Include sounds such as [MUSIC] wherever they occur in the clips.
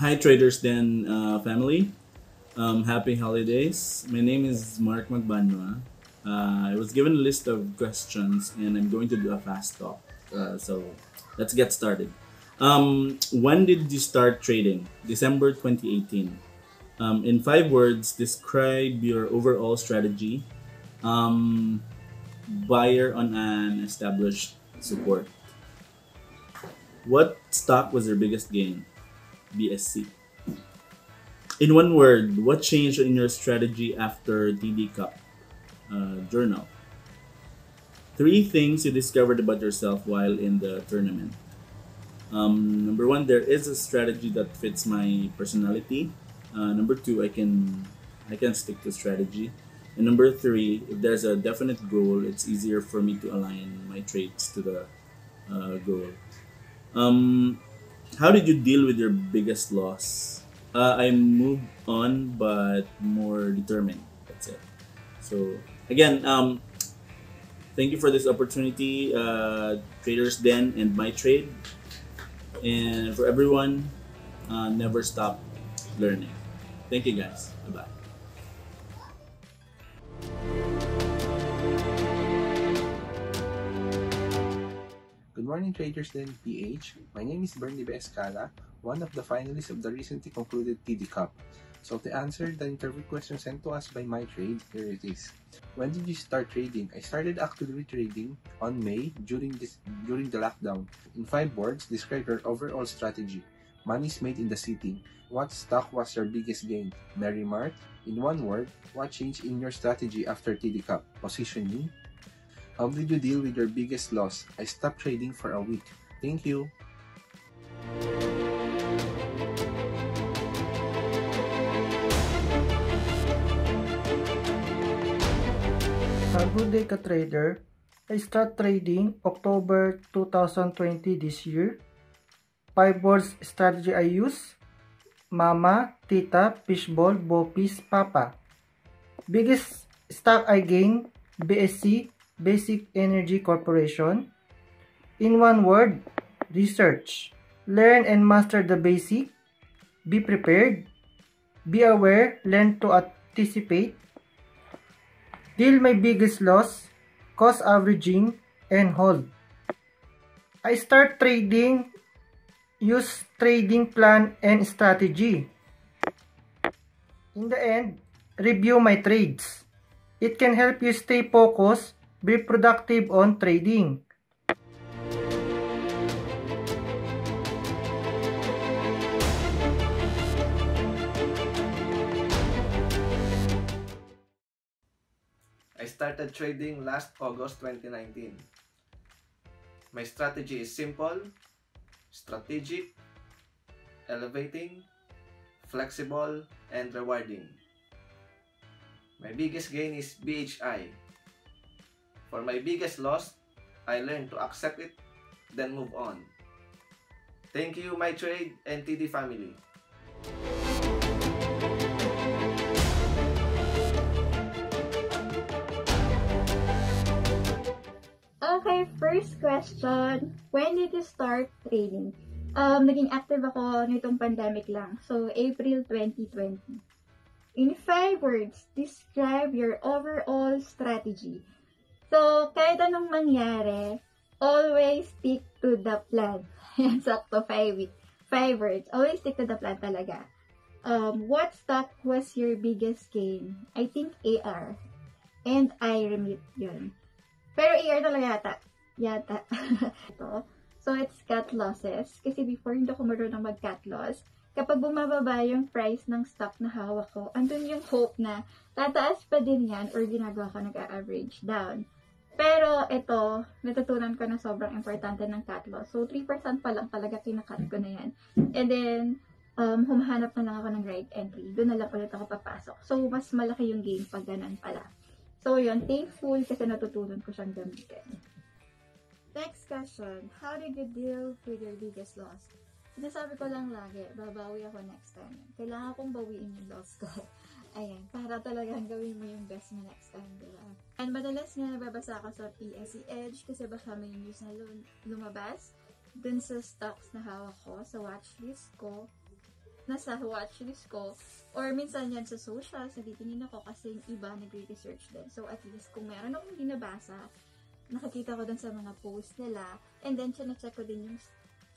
Hi, Traders Den uh, family. Um, happy holidays. My name is Mark Magbanwa. Uh, I was given a list of questions and I'm going to do a fast talk. Uh, so let's get started. Um, when did you start trading? December 2018. Um, in five words, describe your overall strategy. Um, buyer on an established support. What stock was your biggest gain? BSC. In one word, what changed in your strategy after TD Cup uh, journal? Three things you discovered about yourself while in the tournament. Um, number one, there is a strategy that fits my personality. Uh, number two, I can I can stick to strategy. And number three, if there's a definite goal, it's easier for me to align my traits to the uh, goal. Um, how did you deal with your biggest loss? Uh, I moved on, but more determined. That's it. So again, um, thank you for this opportunity, uh, Traders Den and My Trade, and for everyone, uh, never stop learning. Thank you, guys. Bye bye. Morning, Traders Den PH. My name is Bernie B. Escala, one of the finalists of the recently concluded TD Cup. So to answer the interview question sent to us by my trade, here it is. When did you start trading? I started actively trading on May during this during the lockdown. In five words, describe your overall strategy. Money is made in the sitting. What stock was your biggest gain? MerryMart. In one word, what changed in your strategy after TD Cup? Positioning. How did you deal with your biggest loss? I stopped trading for a week. Thank you. A good day trader. I start trading October 2020 this year. Five words strategy I use. Mama, Tita, Fishball, Bopis, Papa. Biggest stock I gain, BSC, Basic Energy Corporation. In one word, research. Learn and master the basic. Be prepared. Be aware, learn to anticipate. Deal my biggest loss, cost averaging, and hold. I start trading, use trading plan and strategy. In the end, review my trades. It can help you stay focused, be productive on trading. I started trading last August 2019. My strategy is simple, strategic, elevating, flexible, and rewarding. My biggest gain is BHI. For my biggest loss, I learned to accept it, then move on. Thank you, my trade and TD family. Okay, first question. When did you start trading? Um, naging active ako nitong pandemic lang. So, April 2020. In five words, describe your overall strategy. So, kahit anong mangyari, always stick to the plan. [LAUGHS] Yan, sakto, five, five words. Always stick to the plan talaga. Um, what stock was your biggest gain? I think AR. And I remit yun. Pero AR talaga yata. Yata. [LAUGHS] Ito. So, it's cut losses. Kasi before, hindi ako marunong mag-cut loss. Kapag bumababa yung price ng stock na hawak ko, andun yung hope na tataas pa din yan or ginagawa ko nag-average down. Pero ito, natutunan ko na sobrang importante ng cut loss. So, 3% pa lang talaga kinakat ko na yan. And then, um, humahanap na lang ako ng right entry. Doon na lang ulit ako papasok. So, mas malaki yung gain pag ganun pala. So, yun, thankful kasi natutunan ko siyang gamitin. Next question, how did you deal with your biggest loss? Sinasabi ko lang lagi, babawi ako next time. Kailangan kong bawiin yung loss ko. [LAUGHS] Ayan, para talagang gawin mo yung best mo next time, di? And madalas nga nababasa ako sa PSE Edge kasi baka may news na lumabas dun sa stocks na hawak ko, sa watchlist ko, nasa watchlist ko. Or minsan yan sa social, sa titingin ako kasi yung iba nagre-research din. So at least kung meron akong binabasa, nakakita ko dun sa mga post nila. And then, check ko din yung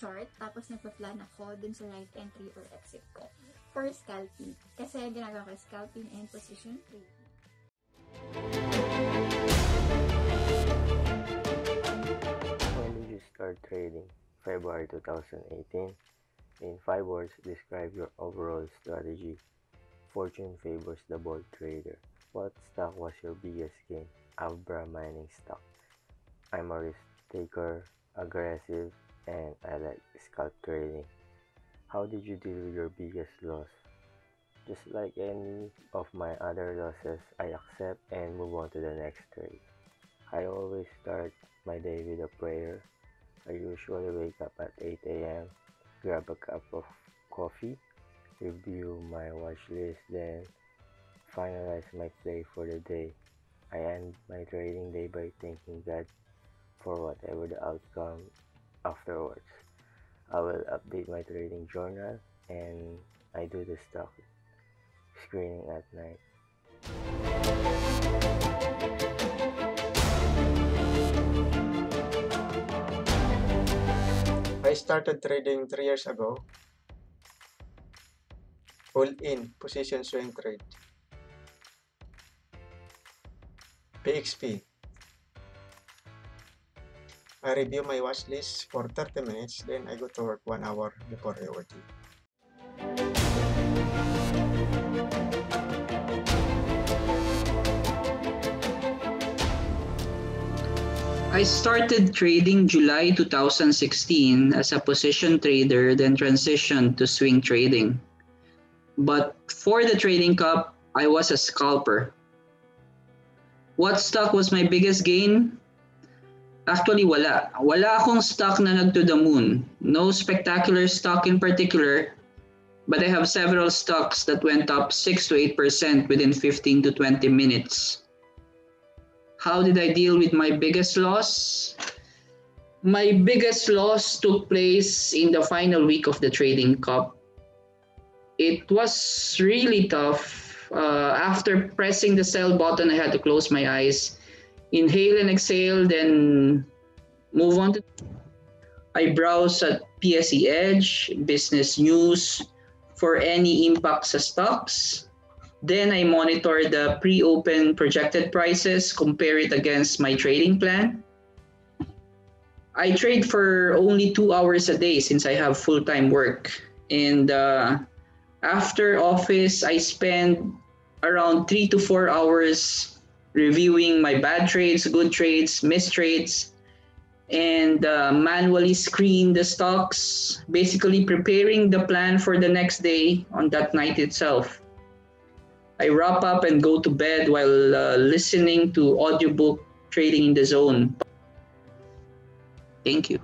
chart. Tapos nagpa-plan ako dun sa right entry or exit ko for scalping. Kasi ginagawa ko scalping and position trading. When did you start trading? February 2018. In five words, describe your overall strategy. Fortune favors the bold trader. What stock was your biggest gain? Abra mining stock. I'm a risk taker, aggressive, and I like scalp trading. How did you deal with your biggest loss? Just like any of my other losses, I accept and move on to the next trade. I always start my day with a prayer. I usually wake up at 8 a.m., grab a cup of coffee, review my watch list, then finalize my play for the day. I end my trading day by thanking God for whatever the outcome afterwards. I will update my trading journal and I do the stock screening at night. I started trading three years ago. Full in position swing trade. PXP. I review my watch list for 30 minutes, then I go to work one hour before the AOT. I started trading July 2016 as a position trader, then transitioned to swing trading. But for the Trading Cup, I was a scalper. What stock was my biggest gain? Actually, wala. Wala akong stock na nag to the moon. No spectacular stock in particular, but I have several stocks that went up 6 to 8% within 15 to 20 minutes. How did I deal with my biggest loss? My biggest loss took place in the final week of the Trading Cup. It was really tough. Uh, after pressing the sell button, I had to close my eyes, inhale and exhale, then move on to. I browse at PSE Edge, Business News for any impact sa stocks. Then I monitor the pre-open projected prices, compare it against my trading plan. I trade for only two hours a day since I have full-time work. And uh, after office, I spend around three to four hours reviewing my bad trades, good trades, missed trades, and uh, manually screen the stocks, basically preparing the plan for the next day on that night itself. I wrap up and go to bed while uh, listening to audiobook Trading in the Zone. Thank you.